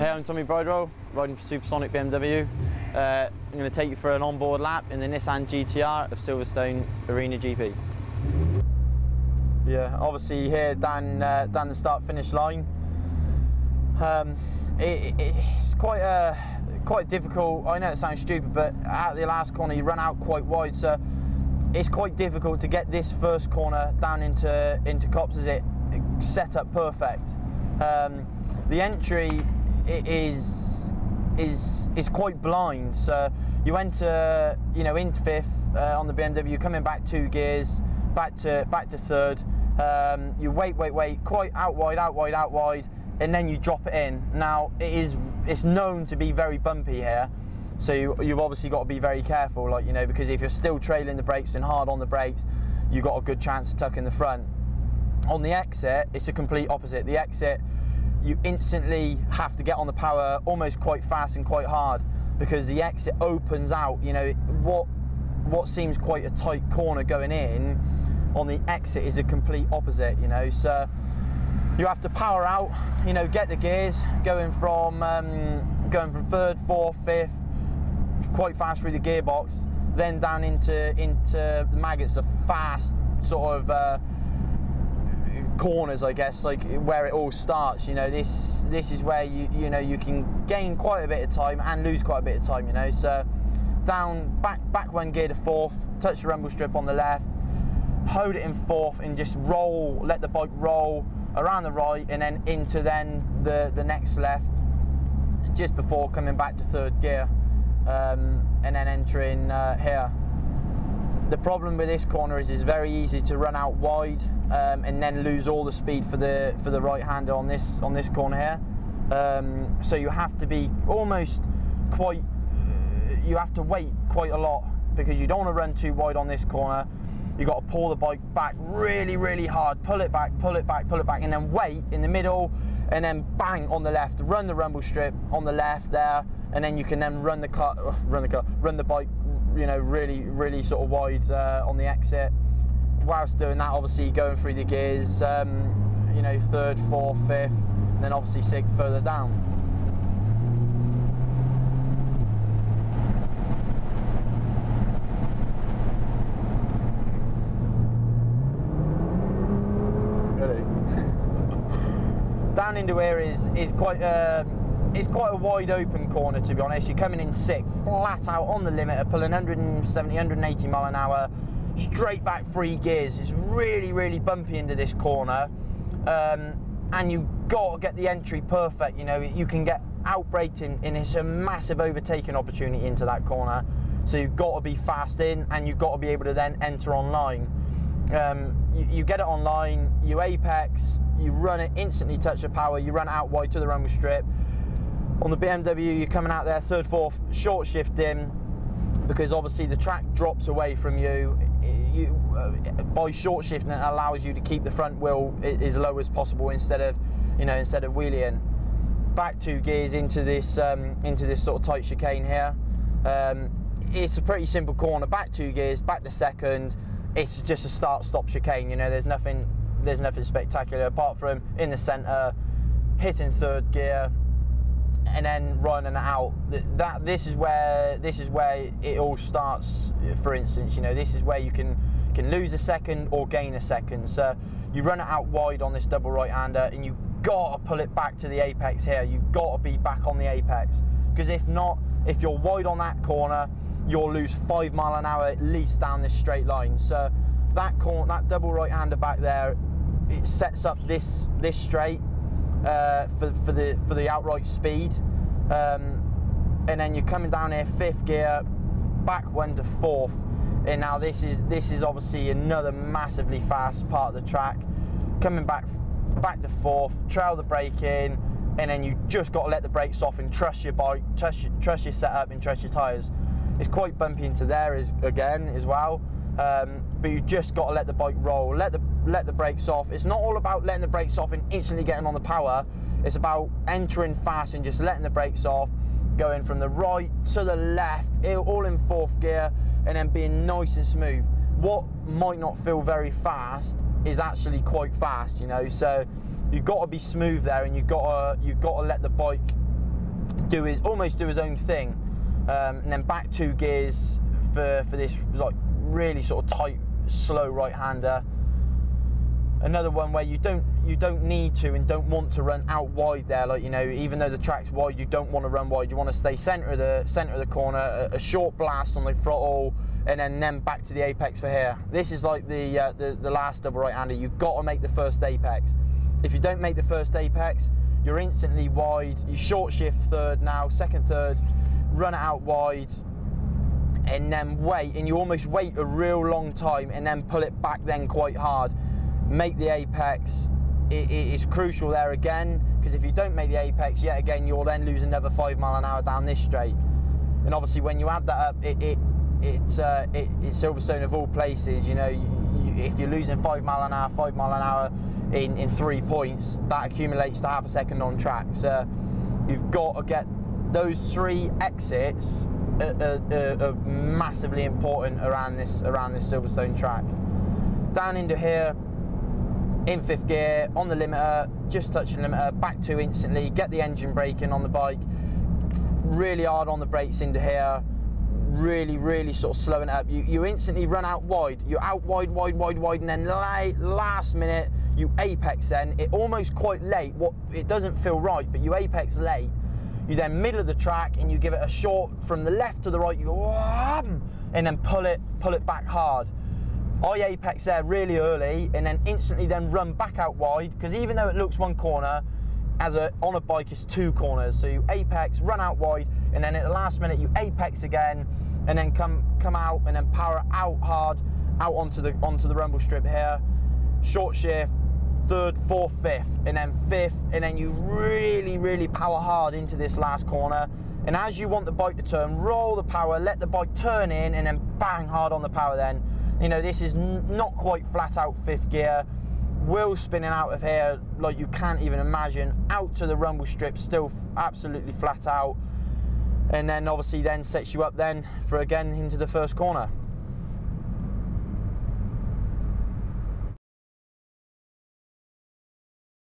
Hey, I'm Tommy Bridewell, riding for Supersonic BMW. Uh, I'm going to take you for an onboard lap in the Nissan GTR of Silverstone Arena GP. Yeah, obviously here down uh, down the start finish line. Um, it, it, it's quite a quite difficult. I know it sounds stupid, but out the last corner you run out quite wide, so it's quite difficult to get this first corner down into into Copses. It set up perfect. Um, the entry is is is quite blind. So you enter, you know, into fifth uh, on the BMW, coming back two gears, back to back to third. Um, you wait, wait, wait, quite out wide, out wide, out wide, and then you drop it in. Now it is it's known to be very bumpy here. So you, you've obviously got to be very careful, like you know, because if you're still trailing the brakes and hard on the brakes, you've got a good chance of tucking the front. On the exit, it's a complete opposite. The exit, you instantly have to get on the power almost quite fast and quite hard because the exit opens out. You know what what seems quite a tight corner going in on the exit is a complete opposite. You know, so you have to power out. You know, get the gears going from um, going from third, fourth, fifth, quite fast through the gearbox, then down into into the Maggotts, a fast sort of. Uh, corners, I guess, like where it all starts. You know, this this is where you you know you can gain quite a bit of time and lose quite a bit of time. You know, so down back back one gear to fourth, touch the rumble strip on the left, hold it in fourth, and just roll, let the bike roll around the right, and then into then the the next left, just before coming back to third gear, um, and then entering uh, here. The problem with this corner is it's very easy to run out wide um, and then lose all the speed for the for the right hander on this on this corner here. Um, so you have to be almost quite. You have to wait quite a lot because you don't want to run too wide on this corner. You've got to pull the bike back really, really hard. Pull it back, pull it back, pull it back, and then wait in the middle, and then bang on the left. Run the rumble strip on the left there, and then you can then run the car, run the car, run the bike you know, really, really sort of wide uh, on the exit. Whilst doing that, obviously going through the gears, um, you know, third, fourth, fifth, and then obviously sixth further down. Really? down into here is, is quite. Uh, it's quite a wide open corner to be honest. You're coming in sixth, flat out on the limiter, pulling 170, 180 mile an hour, straight back three gears. It's really, really bumpy into this corner. Um, and you got to get the entry perfect. You know, you can get outbraked in, and it's a massive overtaking opportunity into that corner. So you've got to be fast in, and you've got to be able to then enter online. Um, you, you, get it online, you apex, you run it, instantly touch the power, you run out wide to the rumble strip, on the BMW, you're coming out there third, fourth, short shifting, because obviously the track drops away from you. you uh, by short shifting, it allows you to keep the front wheel as low as possible instead of, you know, instead of wheeling. Back two gears into this um, into this sort of tight chicane here. Um, it's a pretty simple corner. Back two gears, back to second. It's just a start-stop chicane. You know, there's nothing there's nothing spectacular apart from in the centre, hitting third gear, and then running out. That this is where this is where it all starts. For instance, you know this is where you can can lose a second or gain a second. So you run it out wide on this double right hander, and you got to pull it back to the apex here. You got to be back on the apex because if not, if you're wide on that corner, you'll lose five mile an hour at least down this straight line. So that corner, that double right hander back there, it sets up this this straight uh, for, for the for the outright speed. Um, and then you're coming down here fifth gear, back one to fourth. And now this is this is obviously another massively fast part of the track. Coming back back to fourth, trail the brake in, and then you just got to let the brakes off and trust your bike, trust your, trust your setup, and trust your tyres. It's quite bumpy into there as, again as well, um, but you just got to let the bike roll, let the let the brakes off. It's not all about letting the brakes off and instantly getting on the power. It's about entering fast and just letting the brakes off, going from the right to the left, all in fourth gear, and then being nice and smooth. What might not feel very fast is actually quite fast, you know. So you've got to be smooth there, and you've got to you've got to let the bike do his almost do his own thing, um, and then back two gears for for this like really sort of tight, slow right hander. Another one where you don't you don't need to and don't want to run out wide there. Like you know, even though the track's wide, you don't want to run wide. You want to stay centre of the centre of the corner. A, a, short blast on the throttle, and then then back to the apex for here. This is like the uh, the, the last double right hander. You've got to make the first apex. If you don't make the first apex, you're instantly wide. You short shift third now, second third, run it out wide, and then wait. And you almost wait a real long time, and then pull it back then quite hard make the apex. It, it is crucial there again because if you don't make the apex, yet again, you'll then lose another five mile an hour down this straight. And obviously, when you add that up, it, it it's uh, it, it's Silverstone of all places. You know, you, if you're losing five mile an hour, five mile an hour in, in three points, that accumulates to half a second on track. So you've got to get those three exits are, are, are massively important around this around this Silverstone track. Down into here, in fifth gear, on the limiter, just touching the limiter, back two instantly, get the engine braking on the bike, really hard on the brakes into here, really, really sort of slowing it up. You, you instantly run out wide, you're out wide, wide, wide, wide, and then late, last minute, you apex then, it almost quite late, what it doesn't feel right, but you apex late, you then middle of the track and you give it a short from the left to the right, you go, and then pull it, pull it back hard. Oh, I apex there really early and then instantly then run back out wide because even though it looks one corner, as a on a bike it's two corners. So you apex, run out wide, and then at the last minute you apex again, and then come come out and then power out hard out onto the onto the rumble strip here. Short shift, third, fourth, fifth, and then fifth, and then you really, really power hard into this last corner. And as you want the bike to turn, roll the power, let the bike turn in, and then bang hard on the power then. You know, this is not quite flat out fifth gear. Wheels spinning out of here like you can't even imagine. Out to the rumble strip, still absolutely flat out. And then obviously then sets you up then for again into the first corner.